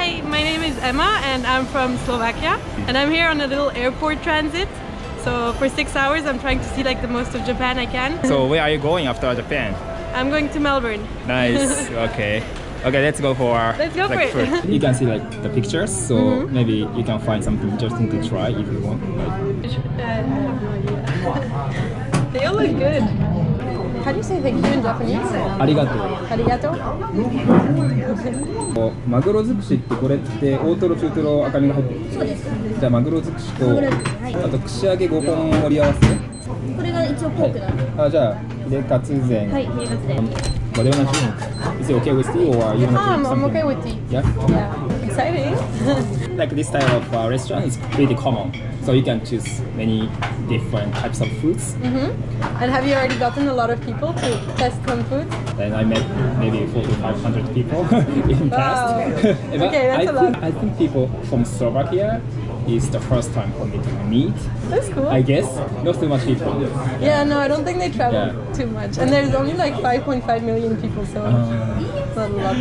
Hi, my name is Emma and I'm from Slovakia and I'm here on a little airport transit. So for six hours I'm trying to see like the most of Japan I can. So where are you going after Japan? I'm going to Melbourne. Nice. okay. Okay, let's go for Let's go like, for it. food. You can see like the pictures, so Mhm. maybe you can find something interesting to try if you want. Like, Uh, I have no idea. they all look good. ありがとう。ありがとう。マグロづくしってこれって大トロ中トロ赤身の入って。そうです。じゃあマグロづくしと、あと串揚げ五本盛り合わせ。これが一応ポークな。はい、あじゃあでカぜん。はい。カツ膳。What do you want to do? Is it exciting. Like this type of uh, restaurant is pretty common. So you can choose many different types of foods. hmm And have you already gotten a lot of people to test some food? And I met maybe four to five hundred people in past. Wow. But Okay, that's I a think, lot. I think people from Slovakia is the first time for me to meet. That's cool. I guess not too much people. Yeah, no, I don't think they travel Yeah. too much. And there's only like 5.5 million people, so Uh, it's not a lot.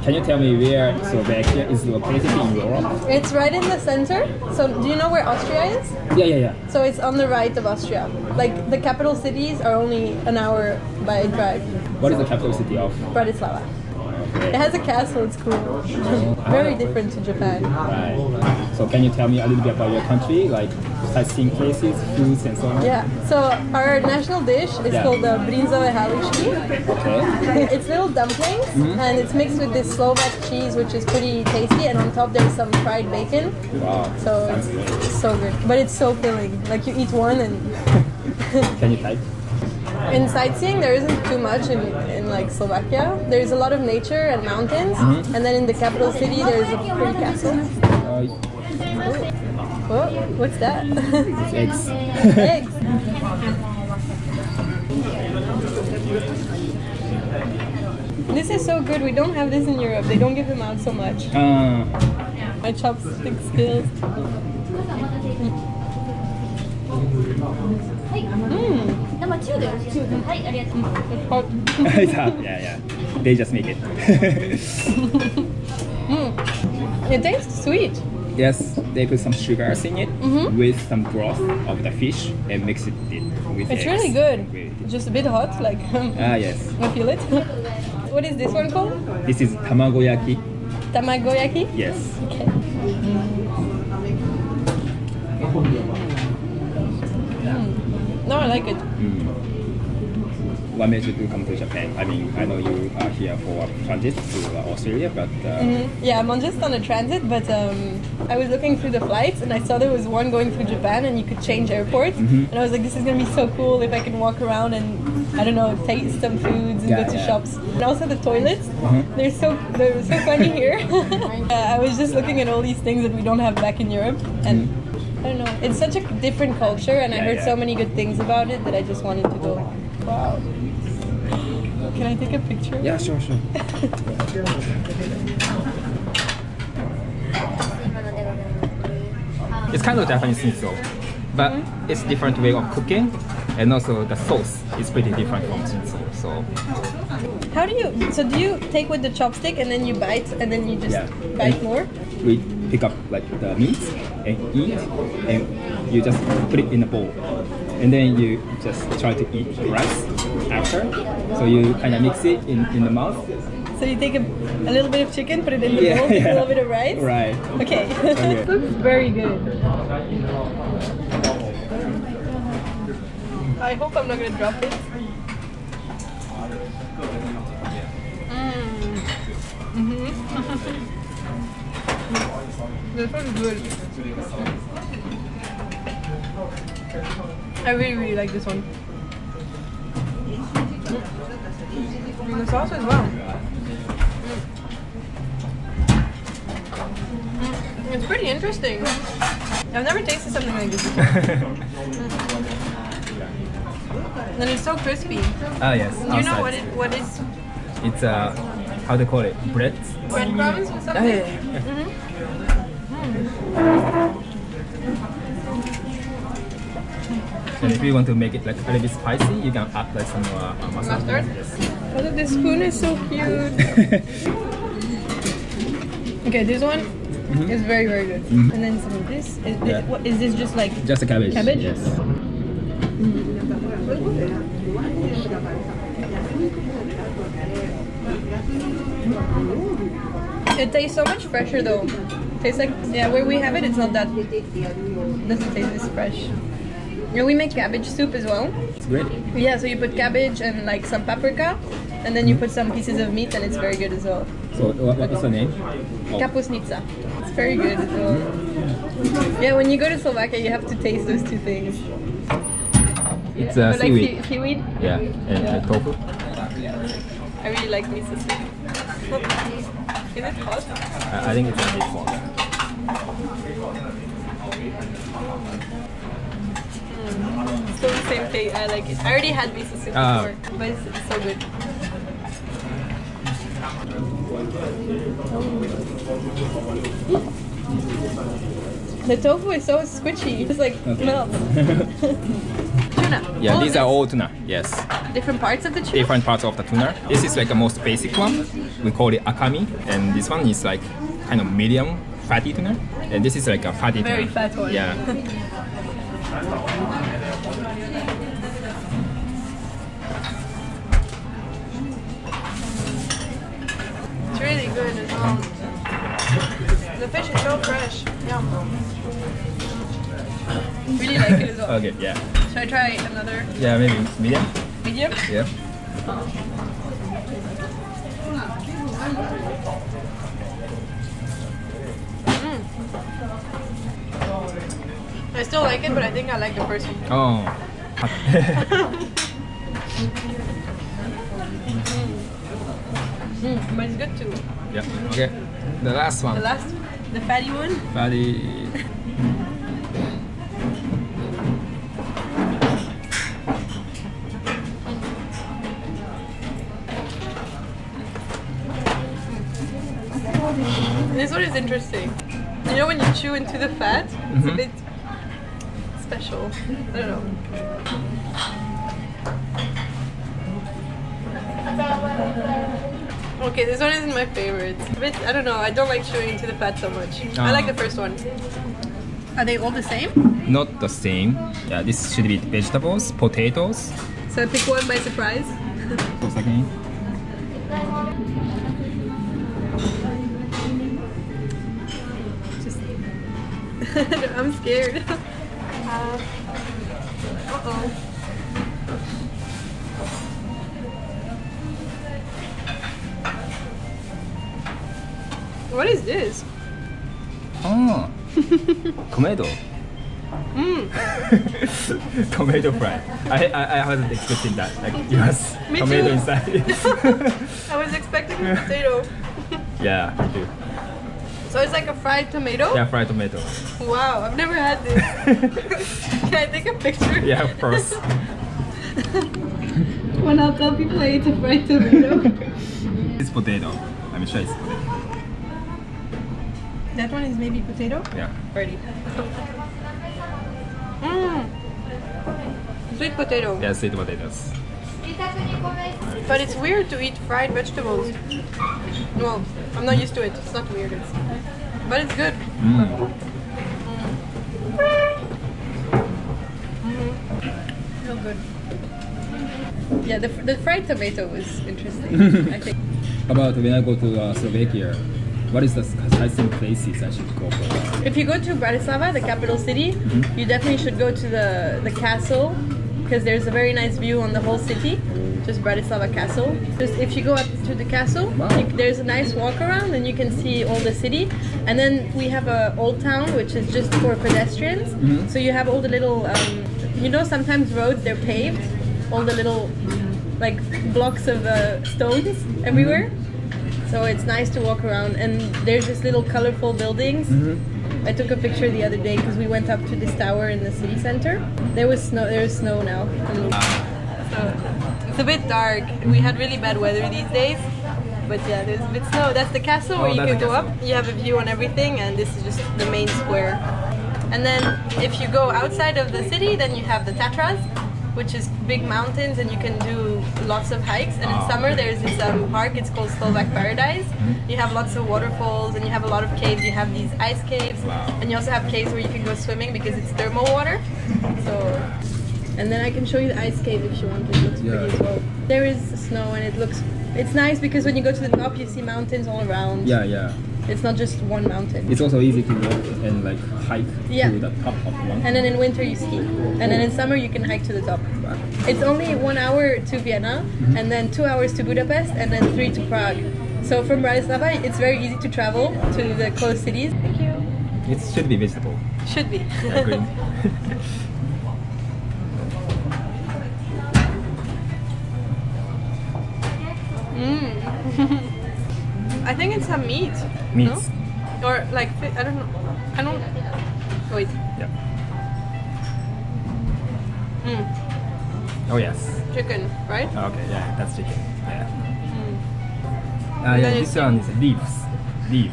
can you tell me where Slovakia is located in Europe? it's right in the center. So do you know where Austria is? Yeah, yeah, yeah. So it's on the right of Austria. Like the capital cities are only an hour by drive. What is the capital city of? Bratislava. It has a castle, it's cool. Very different to Japan. Right. So can you tell me a little bit about your country, like sightseeing places, foods, and so on? Yeah, so our national dish is Yeah. called the bryndzové halušky. Okay. It's little dumplings Mm-hmm. and it's mixed with this Slovak cheese which is pretty tasty and on top there's some fried bacon. Wow. So it's, it's so good. But it's so filling. Like you eat one and Can you type? in sightseeing there isn't too much in, in like Slovakia. There's a lot of nature and mountains Mm-hmm. and then in the capital city there's a pretty castle. Uh, Whoa, what's that? eggs. Eggs. This is so good. We don't have this in Europe. They don't give them out so much. uh, My chopstick skills. Mmm, 生中でよろしいですか。はい、ありがとうございます。 it's hot. yeah, yeah, yeah. They just make it. Mm. It tastes sweet. yes, they put some sugars in it Mhm. with some broth of the fish and mix it with It's eggs. really good. Really good. Just a bit hot, like Ah, yes. I feel it. what is this one called? This is tamagoyaki. Tamagoyaki? Yes. Okay. Mm. No, I like it. What made you to come to Japan? I mean, I know you are here for a transit to Australia, but uh, Mhm. Yeah, I'm on just on a transit, but um, I was looking through the flights and I saw there was one going through Japan and you could change airports. Mhm. And I was like, this is gonna be so cool if I can walk around and I don't know, taste some foods and Yeah, go to yeah. shops. And also the toilets, Mhm. they're so they're so funny here. uh, I was just looking at all these things that we don't have back in Europe, and I don't know. It's such a different culture, and yeah, I heard yeah. so many good things about it that I just wanted to go. Wow. Can I take a picture? Yeah, sure, sure. it's kind of Japanese miso, but mm -hmm. it's different way of cooking, and also the sauce is pretty different from miso. So. How do you? So do you take with the chopstick and then you bite, and then you just yeah. bite more? We pick up like the meat and eat, and you just put it in a bowl, and then you just try to eat rice after. So you kind of mix it in, in the mouth. So you take a, a little bit of chicken, put it in the Yeah, bowl, yeah. a little bit of rice. Right. Okay. Okay. Looks very good. I hope I'm not gonna drop it. Mm. Mhm. this one's good. I really, really like this one. And the sauce as well. Mm. It's pretty interesting. I've never tasted something like this before. And it's so crispy. ah yes. Do you know what it what is It's uh, how they call it, bread. breadcrumbs or something? yeah. And if you want to make it like a little bit spicy, you can add like some uh, uh, mustard. Mustard? Yes. Oh, look, this spoon is so cute. Okay, this one Mhm. is very very good. Mhm. And then some of this. Is, Yeah. what, is this just like Just a cabbage. Cabbage? Yes. It tastes so much fresher though. Tastes like yeah, where we have it, it's not that doesn't taste as fresh. Yeah, we make cabbage soup as well. It's great. Yeah, so you put cabbage and like some paprika, and then you put some pieces of meat, and it's very good as well. So what, what is the name? Oh. Kapustnica. It's very good as well. Yeah, when you go to Slovakia, you have to taste those two things. It's uh, But like seaweed. seaweed. Yeah, and Yeah. uh, tofu. I really like miso soup. Is it hot? I, I think it's a bit more. Still the same thing. I like it. I already had miso soup Ah. before, but it's, it's so good. The tofu is so squishy. It's like Okay. melts. Tuna. Yeah, All these are all tuna. Yes, different parts of the tuna. different parts of the tuna. This is like the most basic one. We call it akami, and this one is like kind of medium fatty tuna, and this is like a fatty Very tuna. fat one. Yeah. It's really good as well. The fish is so fresh. Yum. Really like it as well. Okay. Yeah. Should I try another Yeah, maybe medium. Medium? Yeah. I still like it, but I think I like the first one. Oh. Mm, but it's good too. yeah. Okay. The last one. The last, the fatty one. Fatty. This one is interesting. You know when you chew into the fat, it's a Mhm. bit special. I don't know. Okay, this one isn't my favorite. It's a bit, I don't know. I don't like chewing into the fat so much. I Ah. like the first one. Are they all the same? Not the same. Yeah, this should be vegetables, potatoes. So I pick one by surprise. I'm scared. Uh oh. What is this? Oh. tomato. Mm. tomato fry. I, I, I wasn't expecting that. Like yes, Me tomato too. inside. I was expecting a potato. yeah, me too. So it's like a fried tomato? Yeah, fried tomato. Wow, I've never had this. Can I take a picture? yeah, of course. When I'll tell people I ate a fried tomato. it's potato. I'm sure it's potato. that one is maybe potato? Yeah. Ready. Mmm. Sweet potato. Yeah, sweet potatoes. But it's weird to eat fried vegetables. Well, I'm not used to it. It's not weird. It's, but it's good. Mm. Real good. Yeah, the, the fried tomato is interesting. I think. About when I go to uh, Slovakia, what is the sightseeing places I should go for? If you go to Bratislava, the capital city, Mhm. you definitely should go to the, the castle because there's a very nice view on the whole city. Just Bratislava Castle. Just if you go up to the castle, Wow. you, there's a nice walk around and you can see all the city. And then we have a old town which is just for pedestrians. Mhm. So you have all the little, um, you know, sometimes roads they're paved, all the little like blocks of uh, stones everywhere. So it's nice to walk around, and there's this little colorful buildings. I took a picture the other day because we went up to this tower in the city center. There was snow. There is snow now. So it's a bit dark. We had really bad weather these days, but yeah, there's a bit snow. That's the castle where Oh, you can go up. You have a view on everything, and this is just the main square. And then if you go outside of the city, then you have the Tatras. which is big mountains and you can do lots of hikes. And in Ah, summer, there's this um, park. It's called Slovak Paradise. Mm-hmm. You have lots of waterfalls and you have a lot of caves. You have these ice caves, and you also have caves where you can go swimming because it's thermal water. So. And then I can show you the ice cave if you want. It looks Yeah. pretty as well. There is snow and it looks. It's nice because when you go to the top, you see mountains all around. Yeah, yeah. It's not just one mountain. It's also easy to walk and like hike Yeah. to the top of one. And then in winter you ski. And then in summer you can hike to the top. It's only one hour to Vienna, mm-hmm. and then two hours to Budapest, and then three to Prague. So from Bratislava, it's very easy to travel to the close cities. Thank you. It should be visible. Should be. Yeah, green. I think it's a meat. Meat. no? Or like I don't know. I don't. Wait. Yeah. Mm, Oh yes. chicken, right? Okay, yeah, that's chicken. Yeah. Mm. Uh, yeah, this one is leaves. Leaf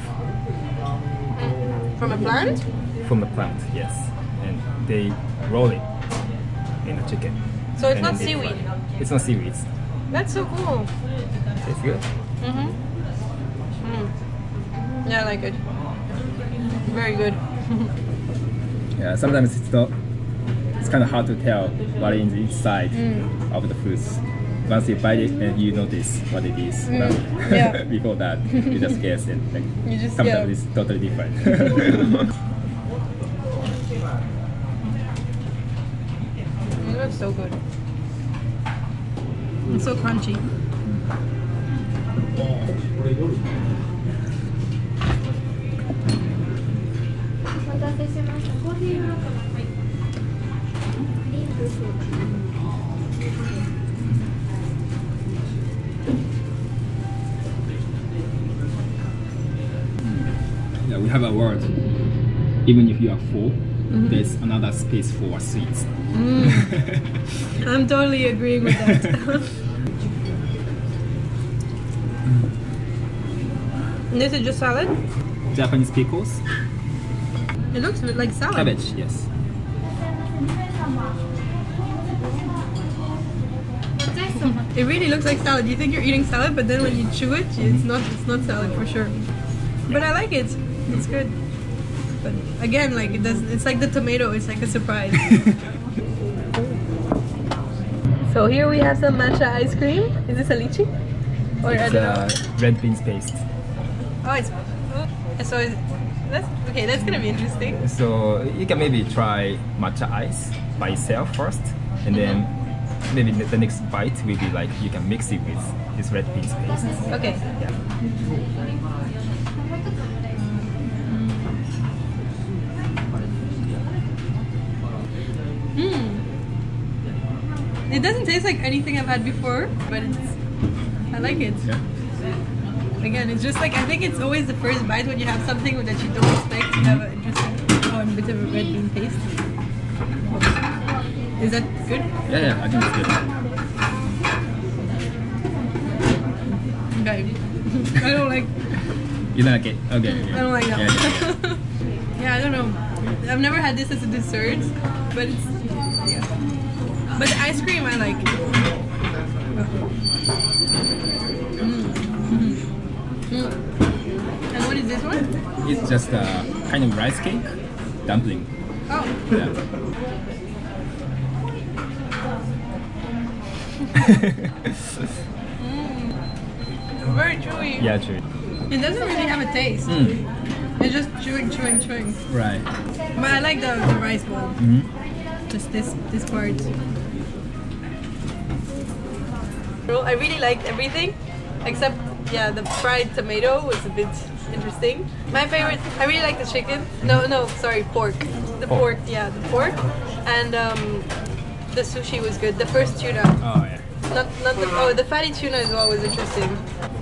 Mm. From a plant? from a plant, yes. And they roll it in the chicken. So it's And not then they fry seaweed. It's not seaweed. That's so cool. It's good. Mm-hmm. Mm. Yeah, I like it. Very good. Yeah, sometimes it's not. It's kind of hard to tell what is inside Mm. of the foods. Once you bite it and you notice what it is. Mm, But yeah. before that, you just guess it. Like, You just- sometimes yeah. it's totally different. Mm, That's so good. It's so crunchy. たせしました。コーヒーの中のはい。リンクスープ。 yeah, we have a word. Even if you are full, Mm-hmm. there's another space for sweets. I'm totally agreeing with that. And this is just salad? Japanese pickles, It looks like salad. Cabbage, yes. It really looks like salad. You think you're eating salad, but then when you chew it, it's mm-hmm. not it's not salad for sure. But I like it. It's good. But again, like it doesn't. It's like the tomato. It's like a surprise. so here we have some matcha ice cream. Is this a lychee? Or it's a red beans paste. Oh, it's Oh, so is, that's okay. That's gonna be interesting. So you can maybe try matcha ice by itself first, and then maybe the the next bite will be like you can mix it with this red bean paste. Okay. Mm. It doesn't taste like anything I've had before, but it's. I like it. Yeah. Again, it's just like I think it's always the first bite when you have something that you don't expect. to have an interesting oh, and a bit of a red bean paste. Is that good? Yeah, yeah, I think it's good. Okay. I don't like. You like it? Okay. okay. I don't like that. Yeah, yeah, yeah. yeah, I don't know. I've never had this as a dessert, but it's yeah. But the ice cream I like. Mm. And what is this one? It's just a kind of rice cake dumpling. Oh, Yeah. very chewy. yeah, true. It doesn't really have a taste. Mm. It's just chewing, chewing, chewing. Right. But I like the, the rice bowl. hmm Just this this part. I really liked everything, except yeah, the fried tomato was a bit interesting. My favorite, I really like the chicken. No, no, sorry, pork. The pork, Pork. yeah, the pork, and um, the sushi was good. The first tuna, Oh yeah. not not the oh the fatty tuna as well was interesting.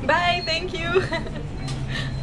Bye, thank you.